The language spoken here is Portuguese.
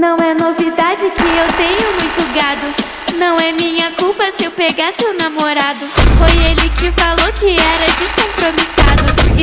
Não é novidade que eu tenho muito gado. Não é minha culpa se eu pegar seu namorado. Foi ele que falou que era de